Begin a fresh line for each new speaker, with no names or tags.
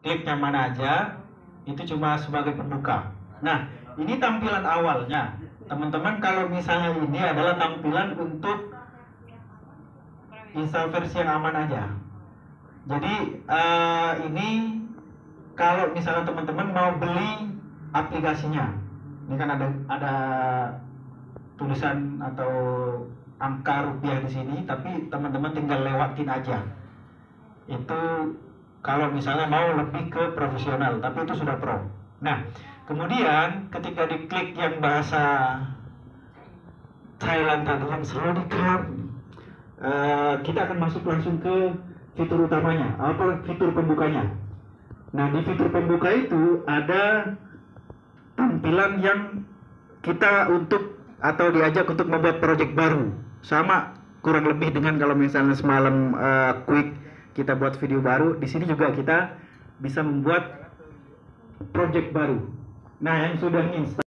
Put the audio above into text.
klik yang mana aja itu cuma sebagai pembuka. Nah ini tampilan awalnya. Teman-teman kalau misalnya ini adalah tampilan untuk install versi yang aman aja. Jadi uh, ini kalau misalnya teman-teman mau beli aplikasinya ini kan ada ada tulisan atau angka rupiah di sini tapi teman-teman tinggal lewatin aja. Itu kalau misalnya mau lebih ke profesional tapi itu sudah pro. Nah kemudian ketika diklik yang bahasa Thailand tadi yang selalu diklik uh, kita akan masuk langsung ke fitur utamanya. Apa fitur pembukanya? Nah di fitur pembuka itu ada tampilan yang kita untuk atau diajak untuk membuat project baru. Sama kurang lebih dengan kalau misalnya semalam uh, quick kita buat video baru di sini juga kita bisa membuat project baru. Nah yang sudah install